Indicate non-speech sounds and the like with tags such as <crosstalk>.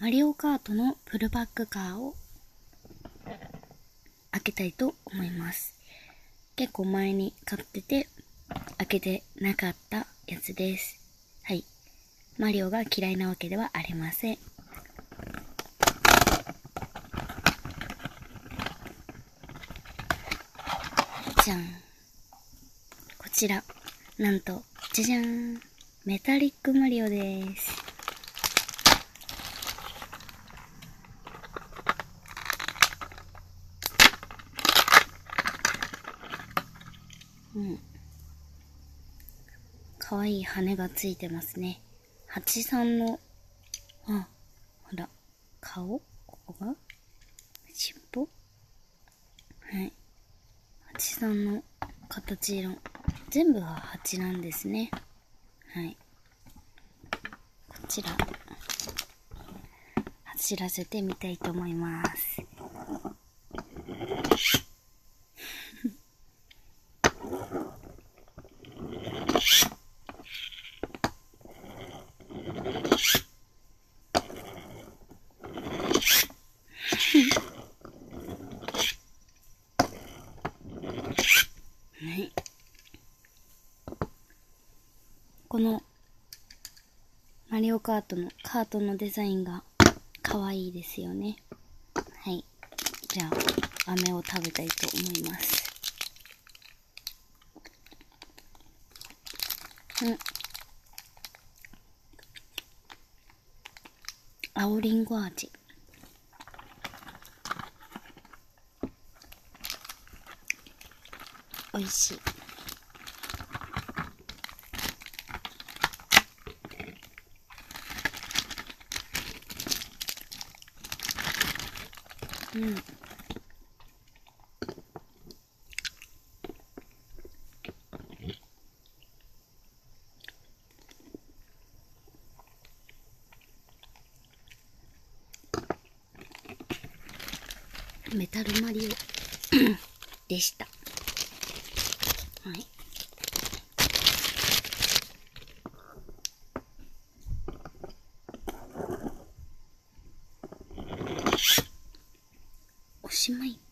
マリオカートのフルバックカーを開けたいと思います。結構前に買ってて、開けてなかったやつです。はい。マリオが嫌いなわけではありません。じゃん。こちら、なんと、じゃじゃん。メタリックマリオです。うん。かわいい羽がついてますね。蜂さんの、あ、ほら、顔？ここが？尻尾？はい。蜂さんの形色。全部が蜂なんですね。はい。こちら、走らせてみたいと思います。はい。この、マリオカートのカートのデザインが可愛いですよね。はい。じゃあ、飴を食べたいと思います。うん。青りんご味。美味しい。うん。メタルマリオ <coughs> でした。しまい。